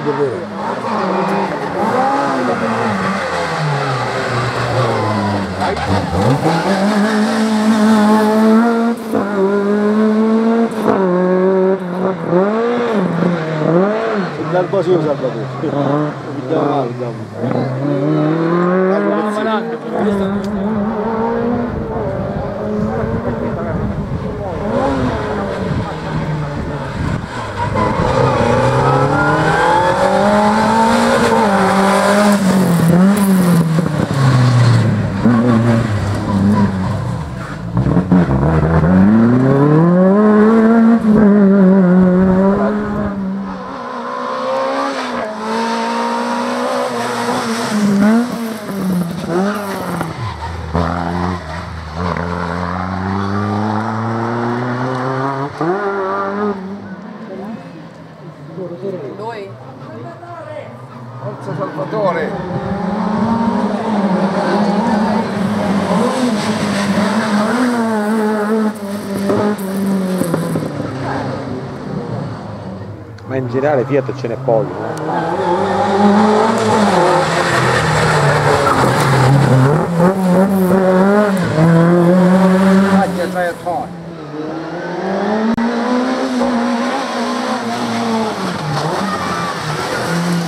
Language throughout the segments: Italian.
per vero. Dal bosio Salvatore. Vediamo, vediamo. Noi? Salvatore! Ma in generale Fiat ce n'è pochi,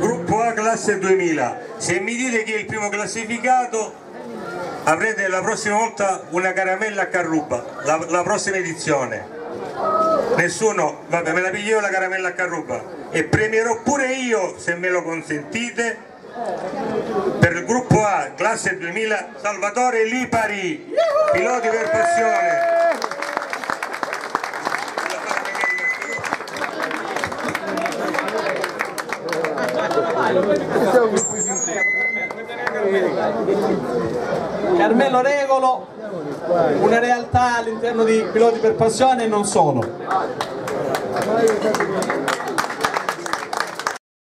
Gruppo A classe 2000. Se mi dite chi è il primo classificato avrete la prossima volta una caramella a Carruba, la, la prossima edizione. Nessuno, vabbè me la piglio io la caramella a Carruba e premierò pure io, se me lo consentite, per il gruppo A classe 2000 Salvatore Lipari, piloti per passione. Carmelo Regolo, una realtà all'interno di Piloti per Passione e non solo.